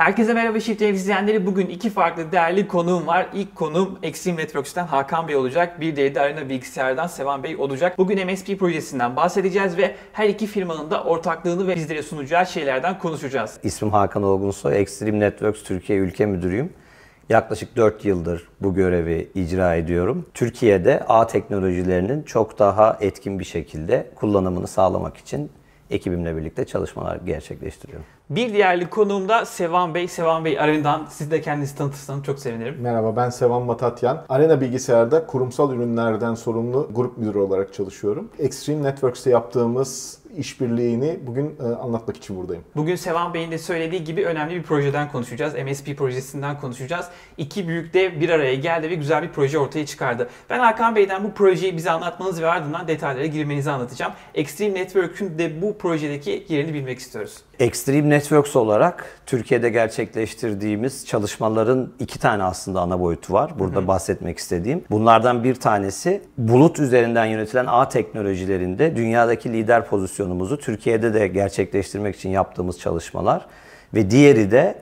Herkese merhaba Shift Ev izleyenleri. Bugün iki farklı değerli konuğum var. İlk konuğum Extreme Networks'ten Hakan Bey olacak. Bir diğeri de Arena Bilgisayar'dan Sevan Bey olacak. Bugün MSP projesinden bahsedeceğiz ve her iki firmanın da ortaklığını ve bizlere sunacağı şeylerden konuşacağız. İsmim Hakan Olgunsoy. Extreme Networks Türkiye Ülke Müdürüyüm. Yaklaşık 4 yıldır bu görevi icra ediyorum. Türkiye'de ağ teknolojilerinin çok daha etkin bir şekilde kullanımını sağlamak için ekibimle birlikte çalışmalar gerçekleştiriyorum. Bir diğerli konuğum da Sevan Bey. Sevan Bey Arena'dan siz de kendinizi tanıtırsanız çok sevinirim. Merhaba ben Sevan Matatyan. Arena Bilgisayar'da kurumsal ürünlerden sorumlu grup müdürü olarak çalışıyorum. Extreme Networks'te yaptığımız işbirliğini bugün e, anlatmak için buradayım. Bugün Sevan Bey'in de söylediği gibi önemli bir projeden konuşacağız. MSP projesinden konuşacağız. İki büyük dev bir araya geldi ve güzel bir proje ortaya çıkardı. Ben Hakan Bey'den bu projeyi bize anlatmanızı ve ardından detaylara girmenizi anlatacağım. Extreme Network'ün de bu projedeki yerini bilmek istiyoruz. Extreme Networks olarak Türkiye'de gerçekleştirdiğimiz çalışmaların iki tane aslında ana boyutu var. Burada hı hı. bahsetmek istediğim. Bunlardan bir tanesi bulut üzerinden yönetilen ağ teknolojilerinde dünyadaki lider pozisyonumuzu Türkiye'de de gerçekleştirmek için yaptığımız çalışmalar. Ve diğeri de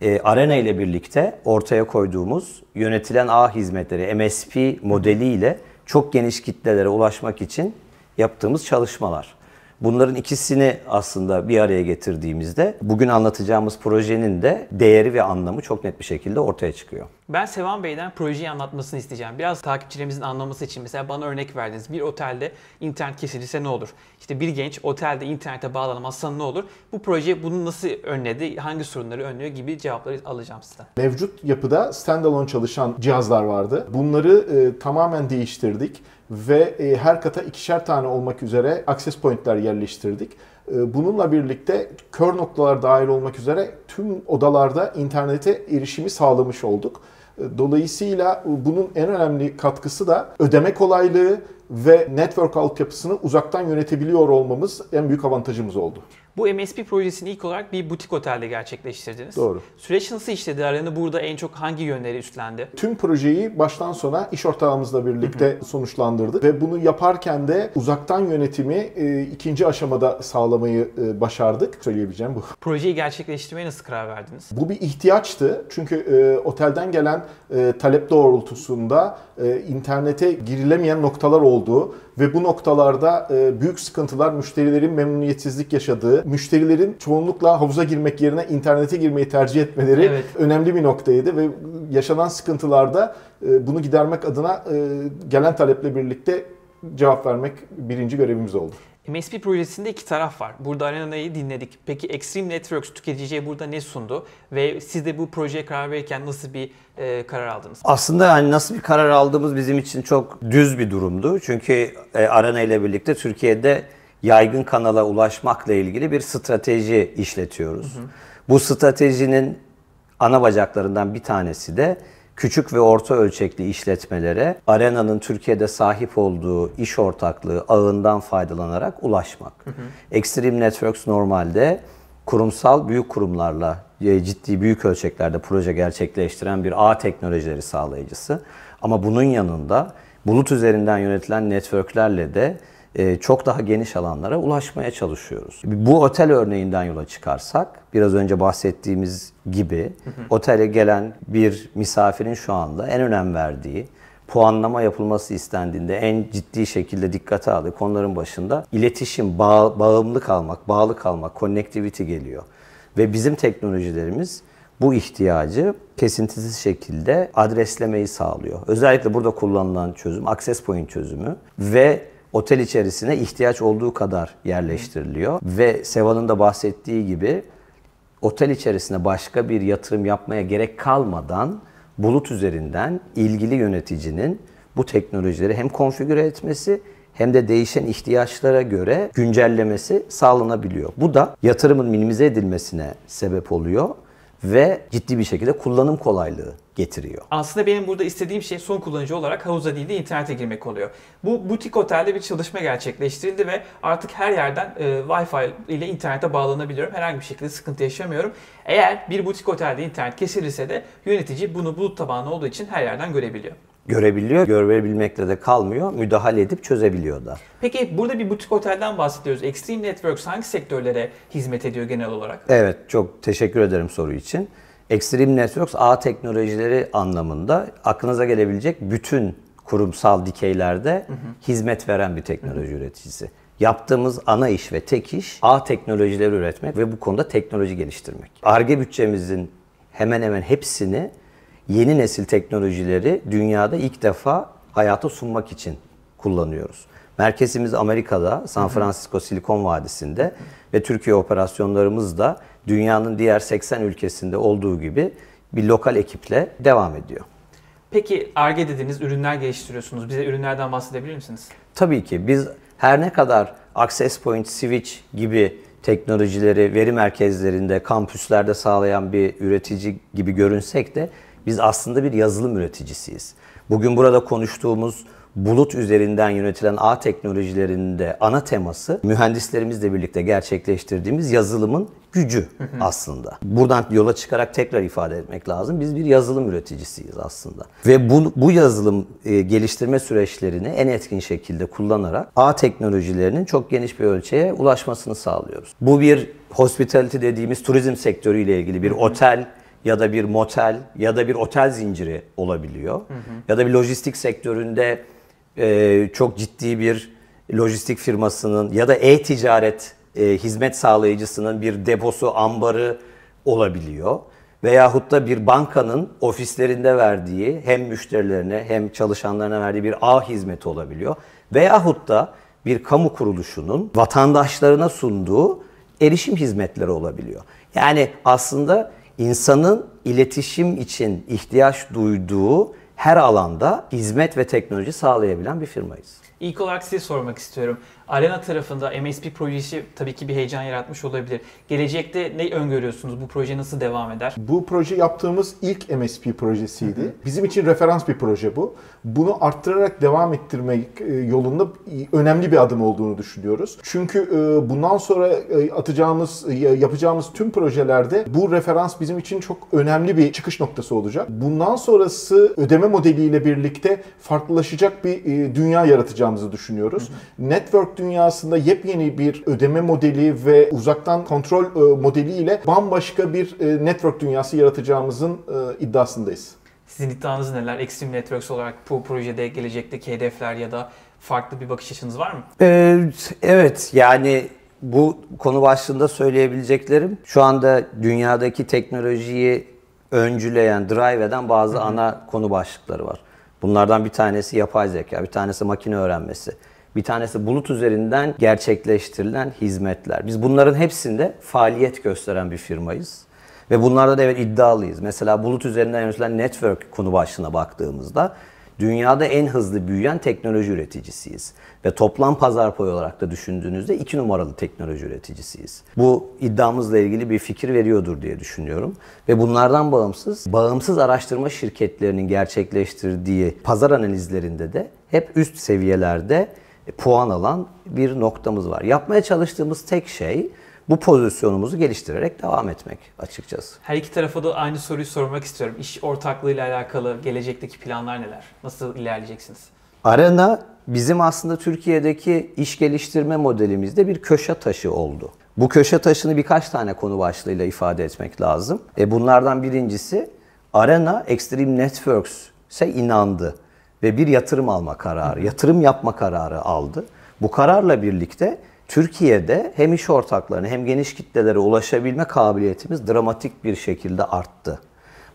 e, Arena ile birlikte ortaya koyduğumuz yönetilen ağ hizmetleri MSP modeliyle çok geniş kitlelere ulaşmak için yaptığımız çalışmalar. Bunların ikisini aslında bir araya getirdiğimizde bugün anlatacağımız projenin de değeri ve anlamı çok net bir şekilde ortaya çıkıyor. Ben Sevan Bey'den projeyi anlatmasını isteyeceğim. Biraz takipçilerimizin anlaması için mesela bana örnek verdiniz. Bir otelde internet kesilirse ne olur? İşte bir genç otelde internete bağlanamazsa ne olur? Bu proje bunu nasıl önledi? Hangi sorunları önlüyor gibi cevapları alacağım sizden. Mevcut yapıda standalone çalışan cihazlar vardı. Bunları e, tamamen değiştirdik ve e, her kata ikişer tane olmak üzere access point'ler yerleştirdik. E, bununla birlikte kör noktalar dahil olmak üzere tüm odalarda internete erişimi sağlamış olduk. E, dolayısıyla bunun en önemli katkısı da ödeme kolaylığı ve network altyapısını uzaktan yönetebiliyor olmamız en büyük avantajımız oldu. Bu MSP projesini ilk olarak bir butik otelde gerçekleştirdiniz. Doğru. Süreç nasıl işledi? Aranı burada en çok hangi yönleri üstlendi? Tüm projeyi baştan sona iş ortağımızla birlikte sonuçlandırdık ve bunu yaparken de uzaktan yönetimi e, ikinci aşamada sağlamayı e, başardık. Söyleyebileceğim bu. Projeyi gerçekleştirmeye nasıl karar verdiniz? Bu bir ihtiyaçtı. Çünkü e, otelden gelen e, talep doğrultusunda e, internete girilemeyen noktalar oldu ve bu noktalarda e, büyük sıkıntılar, müşterilerin memnuniyetsizlik yaşadığı, müşterilerin çoğunlukla havuza girmek yerine internete girmeyi tercih etmeleri evet. önemli bir noktaydı ve yaşanan sıkıntılarda e, bunu gidermek adına e, gelen taleple birlikte cevap vermek birinci görevimiz oldu. MSP projesinde iki taraf var. Burada Arena'yı dinledik. Peki Extreme Networks tüketiciye burada ne sundu? Ve siz de bu projeye karar verirken nasıl bir e, karar aldınız? Aslında hani nasıl bir karar aldığımız bizim için çok düz bir durumdu. Çünkü e, Arena ile birlikte Türkiye'de yaygın kanala ulaşmakla ilgili bir strateji işletiyoruz. Hı hı. Bu stratejinin ana bacaklarından bir tanesi de küçük ve orta ölçekli işletmelere Arena'nın Türkiye'de sahip olduğu iş ortaklığı ağından faydalanarak ulaşmak. Hı hı. Extreme Networks normalde kurumsal büyük kurumlarla e, ciddi büyük ölçeklerde proje gerçekleştiren bir ağ teknolojileri sağlayıcısı. Ama bunun yanında bulut üzerinden yönetilen networklerle de çok daha geniş alanlara ulaşmaya çalışıyoruz. Bu otel örneğinden yola çıkarsak, biraz önce bahsettiğimiz gibi otele gelen bir misafirin şu anda en önem verdiği, puanlama yapılması istendiğinde en ciddi şekilde dikkate aldığı konuların başında iletişim, bağ, bağımlı kalmak, bağlı kalmak, connectivity geliyor. Ve bizim teknolojilerimiz bu ihtiyacı kesintisiz şekilde adreslemeyi sağlıyor. Özellikle burada kullanılan çözüm access point çözümü ve otel içerisine ihtiyaç olduğu kadar yerleştiriliyor. Ve Seva'nın da bahsettiği gibi otel içerisine başka bir yatırım yapmaya gerek kalmadan bulut üzerinden ilgili yöneticinin bu teknolojileri hem konfigüre etmesi hem de değişen ihtiyaçlara göre güncellemesi sağlanabiliyor. Bu da yatırımın minimize edilmesine sebep oluyor ve ciddi bir şekilde kullanım kolaylığı getiriyor. Aslında benim burada istediğim şey son kullanıcı olarak havuza değil de internete girmek oluyor. Bu butik otelde bir çalışma gerçekleştirildi ve artık her yerden e, Wi-Fi ile internete bağlanabiliyorum. Herhangi bir şekilde sıkıntı yaşamıyorum. Eğer bir butik otelde internet kesilirse de yönetici bunu bulut tabanlı olduğu için her yerden görebiliyor. Görebiliyor. Görebilmekle de kalmıyor. Müdahale edip çözebiliyor da. Peki burada bir butik otelden bahsediyoruz. Extreme Networks hangi sektörlere hizmet ediyor genel olarak? Evet, çok teşekkür ederim soru için. Extreme Networks ağ teknolojileri anlamında aklınıza gelebilecek bütün kurumsal dikeylerde hizmet veren bir teknoloji üreticisi. Yaptığımız ana iş ve tek iş ağ teknolojileri üretmek ve bu konuda teknoloji geliştirmek. ARGE bütçemizin hemen hemen hepsini yeni nesil teknolojileri dünyada ilk defa hayata sunmak için kullanıyoruz. Merkezimiz Amerika'da, San Francisco Silikon Vadisi'nde ve Türkiye operasyonlarımız da dünyanın diğer 80 ülkesinde olduğu gibi bir lokal ekiple devam ediyor. Peki ARGE dediğiniz ürünler geliştiriyorsunuz. Bize ürünlerden bahsedebilir misiniz? Tabii ki biz her ne kadar Access Point, Switch gibi teknolojileri veri merkezlerinde, kampüslerde sağlayan bir üretici gibi görünsek de biz aslında bir yazılım üreticisiyiz. Bugün burada konuştuğumuz bulut üzerinden yönetilen ağ teknolojilerinde ana teması mühendislerimizle birlikte gerçekleştirdiğimiz yazılımın gücü aslında. Buradan yola çıkarak tekrar ifade etmek lazım. Biz bir yazılım üreticisiyiz aslında. Ve bu, bu yazılım e, geliştirme süreçlerini en etkin şekilde kullanarak ağ teknolojilerinin çok geniş bir ölçeğe ulaşmasını sağlıyoruz. Bu bir hospitality dediğimiz turizm sektörüyle ilgili bir otel ya da bir motel ya da bir otel zinciri olabiliyor. Ya da bir lojistik sektöründe e, çok ciddi bir lojistik firmasının ya da e-ticaret e, hizmet sağlayıcısının bir deposu, ambarı olabiliyor. Veyahut da bir bankanın ofislerinde verdiği hem müşterilerine hem çalışanlarına verdiği bir ağ hizmeti olabiliyor. Veyahut da bir kamu kuruluşunun vatandaşlarına sunduğu erişim hizmetleri olabiliyor. Yani aslında insanın iletişim için ihtiyaç duyduğu her alanda hizmet ve teknoloji sağlayabilen bir firmayız. İlk olarak size sormak istiyorum. Arena tarafında MSP projesi tabii ki bir heyecan yaratmış olabilir. Gelecekte ne öngörüyorsunuz? Bu proje nasıl devam eder? Bu proje yaptığımız ilk MSP projesiydi. Bizim için referans bir proje bu. Bunu arttırarak devam ettirmek e, yolunda önemli bir adım olduğunu düşünüyoruz. Çünkü e, bundan sonra e, atacağımız, yapacağımız tüm projelerde bu referans bizim için çok önemli bir çıkış noktası olacak. Bundan sonrası ödeme modeliyle birlikte farklılaşacak bir dünya yaratacağımızı düşünüyoruz. Network dünyasında yepyeni bir ödeme modeli ve uzaktan kontrol e, modeliyle bambaşka bir e, network dünyası yaratacağımızın e, iddiasındayız. Sizin iddianız neler? Extreme Networks olarak bu projede gelecekteki hedefler ya da farklı bir bakış açınız var mı? Ee, evet yani bu konu başlığında söyleyebileceklerim şu anda dünyadaki teknolojiyi öncüleyen, drive eden bazı hı hı. ana konu başlıkları var. Bunlardan bir tanesi yapay zeka, bir tanesi makine öğrenmesi, bir tanesi bulut üzerinden gerçekleştirilen hizmetler. Biz bunların hepsinde faaliyet gösteren bir firmayız. Ve bunlarda da evet iddialıyız. Mesela bulut üzerinden yönetilen network konu başlığına baktığımızda dünyada en hızlı büyüyen teknoloji üreticisiyiz. Ve toplam pazar payı olarak da düşündüğünüzde iki numaralı teknoloji üreticisiyiz. Bu iddiamızla ilgili bir fikir veriyordur diye düşünüyorum. Ve bunlardan bağımsız, bağımsız araştırma şirketlerinin gerçekleştirdiği pazar analizlerinde de hep üst seviyelerde puan alan bir noktamız var. Yapmaya çalıştığımız tek şey bu pozisyonumuzu geliştirerek devam etmek açıkçası. Her iki tarafa da aynı soruyu sormak istiyorum. İş ortaklığıyla alakalı gelecekteki planlar neler? Nasıl ilerleyeceksiniz? Arena bizim aslında Türkiye'deki iş geliştirme modelimizde bir köşe taşı oldu. Bu köşe taşını birkaç tane konu başlığıyla ifade etmek lazım. E bunlardan birincisi Arena Extreme Networks'e inandı ve bir yatırım alma kararı, yatırım yapma kararı aldı. Bu kararla birlikte Türkiye'de hem iş ortaklarına hem geniş kitlelere ulaşabilme kabiliyetimiz dramatik bir şekilde arttı.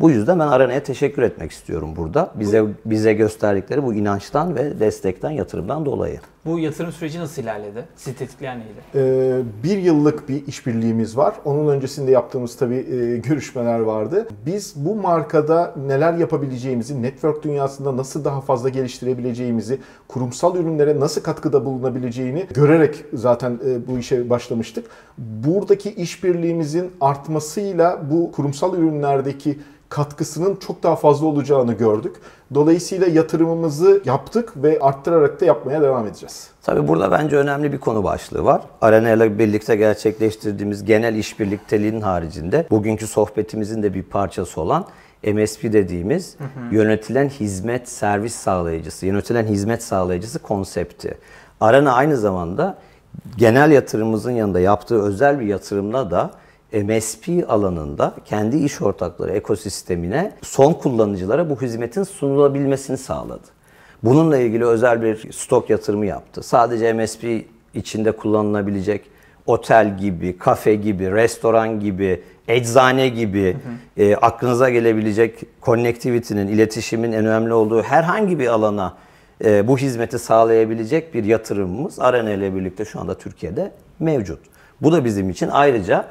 Bu yüzden ben Arena'ya teşekkür etmek istiyorum burada. Bize bize gösterdikleri bu inançtan ve destekten, yatırımdan dolayı. Bu yatırım süreci nasıl ilerledi? Sizi tetikleyen neydi? Ee, bir yıllık bir işbirliğimiz var. Onun öncesinde yaptığımız tabii e, görüşmeler vardı. Biz bu markada neler yapabileceğimizi, network dünyasında nasıl daha fazla geliştirebileceğimizi, kurumsal ürünlere nasıl katkıda bulunabileceğini görerek zaten e, bu işe başlamıştık. Buradaki işbirliğimizin artmasıyla bu kurumsal ürünlerdeki katkısının çok daha fazla olacağını gördük. Dolayısıyla yatırımımızı yaptık ve arttırarak da yapmaya devam edeceğiz. Tabii burada bence önemli bir konu başlığı var. Arena ile birlikte gerçekleştirdiğimiz genel işbirlikteliğinin haricinde bugünkü sohbetimizin de bir parçası olan MSP dediğimiz yönetilen hizmet servis sağlayıcısı, yönetilen hizmet sağlayıcısı konsepti. Arena aynı zamanda genel yatırımımızın yanında yaptığı özel bir yatırımla da MSP alanında kendi iş ortakları ekosistemine son kullanıcılara bu hizmetin sunulabilmesini sağladı. Bununla ilgili özel bir stok yatırımı yaptı. Sadece MSP içinde kullanılabilecek otel gibi, kafe gibi, restoran gibi, eczane gibi e, aklınıza gelebilecek connectivity'nin, iletişimin en önemli olduğu herhangi bir alana e, bu hizmeti sağlayabilecek bir yatırımımız Arena ile birlikte şu anda Türkiye'de mevcut. Bu da bizim için ayrıca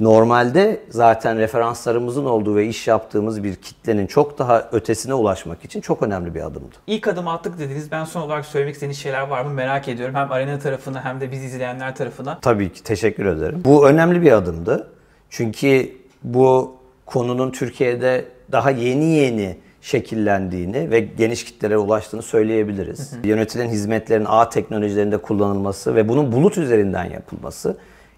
normalde zaten referanslarımızın olduğu ve iş yaptığımız bir kitlenin çok daha ötesine ulaşmak için çok önemli bir adımdı. İlk adım attık dediniz. Ben son olarak söylemek istediğiniz şeyler var mı merak ediyorum. Hem arena tarafına hem de bizi izleyenler tarafına. Tabii ki teşekkür ederim. Bu önemli bir adımdı. Çünkü bu konunun Türkiye'de daha yeni yeni şekillendiğini ve geniş kitlelere ulaştığını söyleyebiliriz. Yönetilen hizmetlerin ağ teknolojilerinde kullanılması ve bunun bulut üzerinden yapılması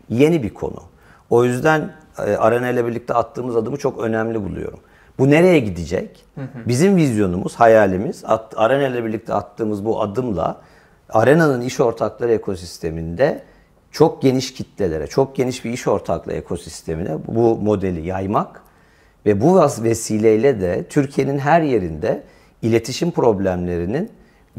yeni bir konu. O yüzden e, Arena ile birlikte attığımız adımı çok önemli buluyorum. Bu nereye gidecek? Bizim vizyonumuz, hayalimiz at, Arena ile birlikte attığımız bu adımla Arena'nın iş ortakları ekosisteminde çok geniş kitlelere, çok geniş bir iş ortaklığı ekosistemine bu modeli yaymak ve bu vesileyle de Türkiye'nin her yerinde iletişim problemlerinin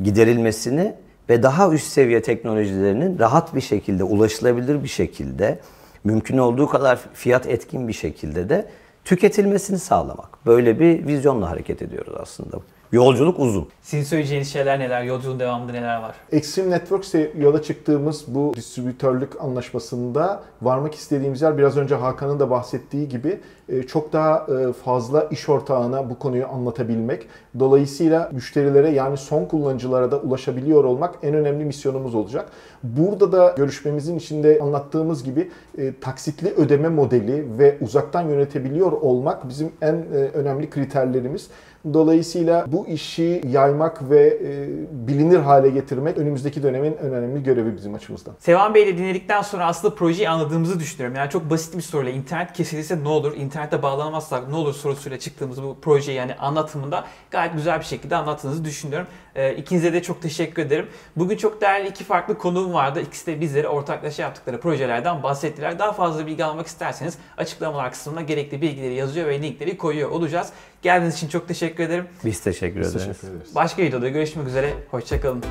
giderilmesini ve daha üst seviye teknolojilerinin rahat bir şekilde, ulaşılabilir bir şekilde, mümkün olduğu kadar fiyat etkin bir şekilde de tüketilmesini sağlamak. Böyle bir vizyonla hareket ediyoruz aslında. Yolculuk uzun. Sizin söyleyeceğiniz şeyler neler? Yolculuğun devamında neler var? Extreme Networks'e yola çıktığımız bu distribütörlük anlaşmasında varmak istediğimiz yer biraz önce Hakan'ın da bahsettiği gibi e, çok daha e, fazla iş ortağına bu konuyu anlatabilmek. Dolayısıyla müşterilere yani son kullanıcılara da ulaşabiliyor olmak en önemli misyonumuz olacak. Burada da görüşmemizin içinde anlattığımız gibi e, taksitli ödeme modeli ve uzaktan yönetebiliyor olmak bizim en önemli kriterlerimiz. Dolayısıyla bu işi yaymak ve e, bilinir hale getirmek önümüzdeki dönemin önemli görevi bizim açımızdan. Sevan Bey'le dinledikten sonra aslında projeyi anladığımızı düşünüyorum. Yani çok basit bir soruyla internet kesilirse ne olur, internete bağlanamazsak ne olur sorusuyla çıktığımız bu projeyi yani anlatımında gayet güzel bir şekilde anlattığınızı düşünüyorum. Ee, ikinize de çok teşekkür ederim. Bugün çok değerli iki farklı konuğum vardı. İkisi de bizlere ortaklaşa yaptıkları projelerden bahsettiler. Daha fazla bilgi almak isterseniz açıklamalar kısmına gerekli bilgileri yazıyor ve linkleri koyuyor olacağız. Geldiğiniz için çok teşekkür ederim. Biz teşekkür Biz ederiz. teşekkür ederiz. Başka videoda görüşmek üzere. Hoşçakalın.